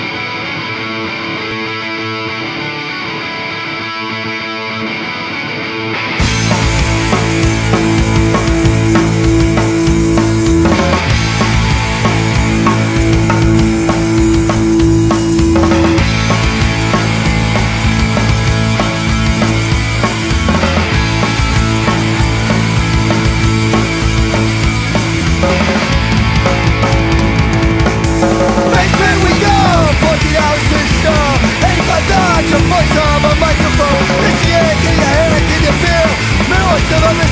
Thank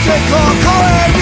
take on calling